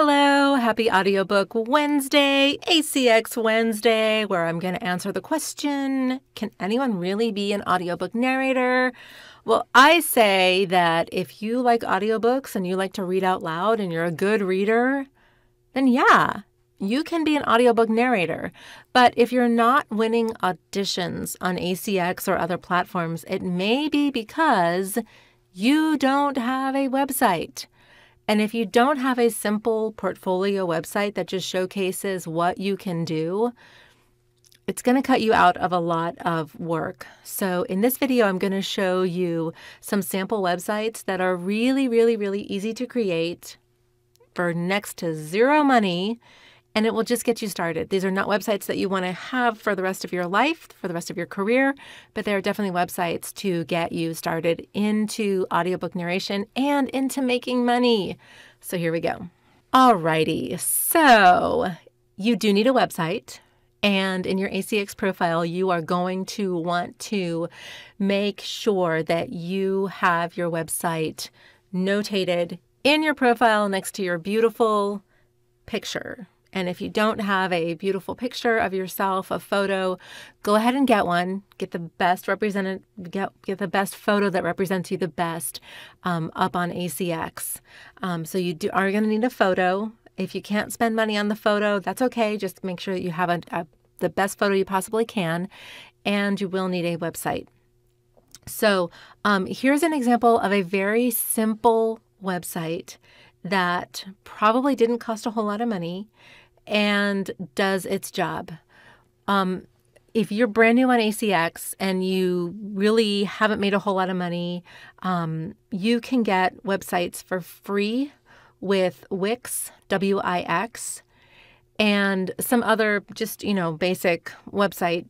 Hello, happy audiobook Wednesday, ACX Wednesday, where I'm going to answer the question Can anyone really be an audiobook narrator? Well, I say that if you like audiobooks and you like to read out loud and you're a good reader, then yeah, you can be an audiobook narrator. But if you're not winning auditions on ACX or other platforms, it may be because you don't have a website. And if you don't have a simple portfolio website that just showcases what you can do, it's going to cut you out of a lot of work. So in this video, I'm going to show you some sample websites that are really, really, really easy to create for next to zero money and it will just get you started. These are not websites that you want to have for the rest of your life, for the rest of your career, but they are definitely websites to get you started into audiobook narration and into making money. So here we go. Alrighty, so you do need a website. And in your ACX profile, you are going to want to make sure that you have your website notated in your profile next to your beautiful picture. And if you don't have a beautiful picture of yourself, a photo, go ahead and get one. Get the best represented, get, get the best photo that represents you the best um, up on ACX. Um, so you do, are going to need a photo. If you can't spend money on the photo, that's okay. Just make sure that you have a, a, the best photo you possibly can, and you will need a website. So um, here's an example of a very simple website that probably didn't cost a whole lot of money and does its job. Um, if you're brand new on ACX and you really haven't made a whole lot of money, um, you can get websites for free with Wix, W I X, and some other just, you know, basic website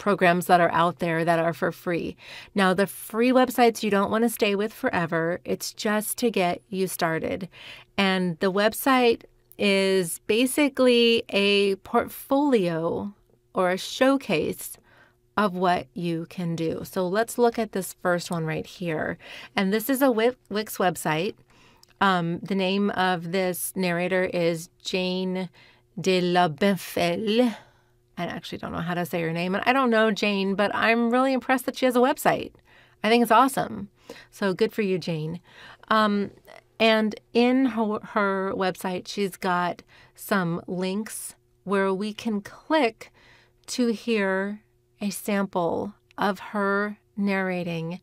programs that are out there that are for free. Now, the free websites you don't want to stay with forever, it's just to get you started. And the website is basically a portfolio or a showcase of what you can do. So let's look at this first one right here. And this is a Wix website. Um, the name of this narrator is Jane de la Benfel. I actually don't know how to say her name. And I don't know Jane, but I'm really impressed that she has a website. I think it's awesome. So good for you, Jane. Um, and in her, her website, she's got some links where we can click to hear a sample of her narrating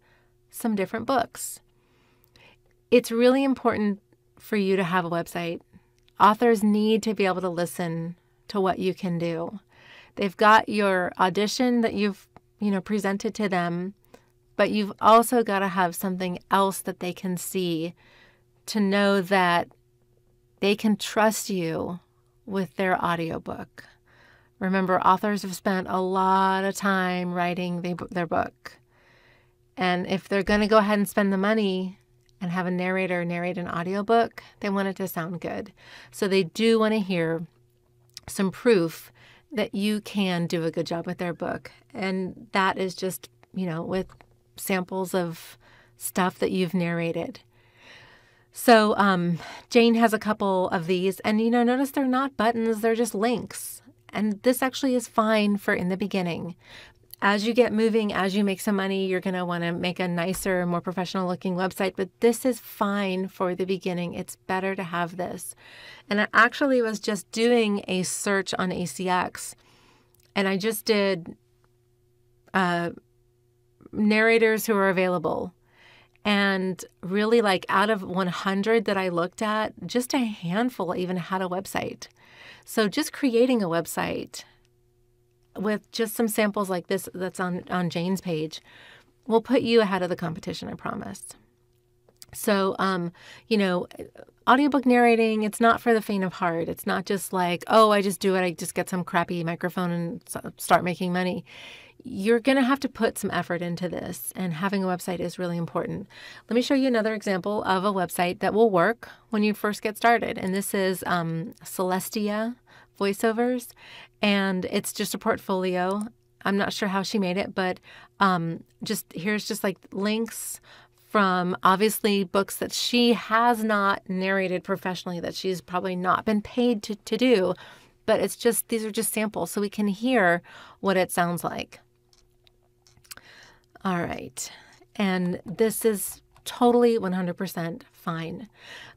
some different books. It's really important for you to have a website. Authors need to be able to listen to what you can do. They've got your audition that you've, you know, presented to them, but you've also got to have something else that they can see to know that they can trust you with their audiobook. Remember, authors have spent a lot of time writing the, their book. And if they're going to go ahead and spend the money and have a narrator narrate an audiobook, they want it to sound good. So they do want to hear some proof that you can do a good job with their book. And that is just, you know, with samples of stuff that you've narrated. So um, Jane has a couple of these, and you know, notice they're not buttons, they're just links. And this actually is fine for in the beginning. As you get moving, as you make some money, you're going to want to make a nicer, more professional looking website, but this is fine for the beginning. It's better to have this. And I actually was just doing a search on ACX, and I just did uh, narrators who are available and really, like out of 100 that I looked at, just a handful even had a website. So just creating a website with just some samples like this that's on, on Jane's page we'll put you ahead of the competition, I promise. So, um, you know, audiobook narrating, it's not for the faint of heart. It's not just like, oh, I just do it. I just get some crappy microphone and start making money you're going to have to put some effort into this, and having a website is really important. Let me show you another example of a website that will work when you first get started. And this is um, Celestia Voiceovers, and it's just a portfolio. I'm not sure how she made it, but um, just here's just like links from obviously books that she has not narrated professionally, that she's probably not been paid to, to do. But it's just, these are just samples so we can hear what it sounds like. All right. And this is totally 100% fine.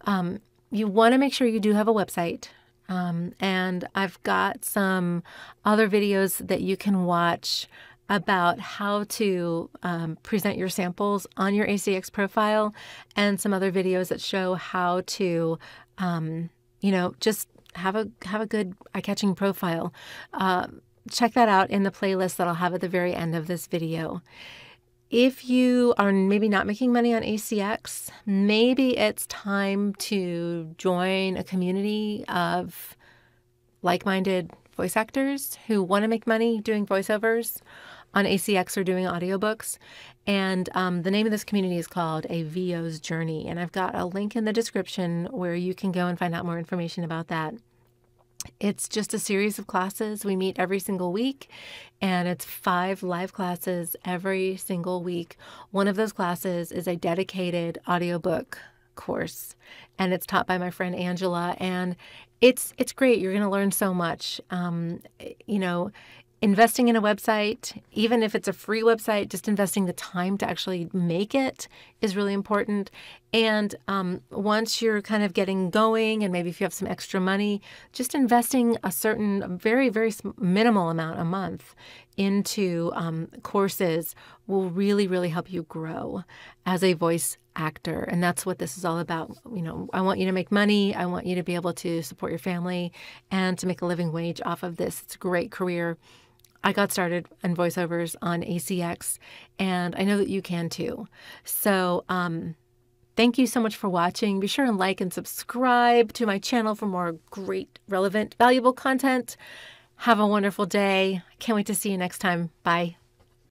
Um, you want to make sure you do have a website. Um, and I've got some other videos that you can watch about how to um, present your samples on your ACX profile and some other videos that show how to, um, you know, just have a have a good eye-catching profile. Uh, check that out in the playlist that I'll have at the very end of this video. If you are maybe not making money on ACX, maybe it's time to join a community of like minded voice actors who want to make money doing voiceovers on ACX or doing audiobooks. And um, the name of this community is called A VO's Journey. And I've got a link in the description where you can go and find out more information about that. It's just a series of classes. We meet every single week, and it's five live classes every single week. One of those classes is a dedicated audiobook course, and it's taught by my friend Angela. And it's it's great. You're going to learn so much. Um, you know, investing in a website, even if it's a free website, just investing the time to actually make it is really important. And um, once you're kind of getting going, and maybe if you have some extra money, just investing a certain, very, very minimal amount a month into um, courses will really, really help you grow as a voice actor. And that's what this is all about. You know, I want you to make money. I want you to be able to support your family and to make a living wage off of this. It's a great career. I got started in voiceovers on ACX, and I know that you can too. So, um, thank you so much for watching. Be sure and like and subscribe to my channel for more great, relevant, valuable content. Have a wonderful day. Can't wait to see you next time. Bye.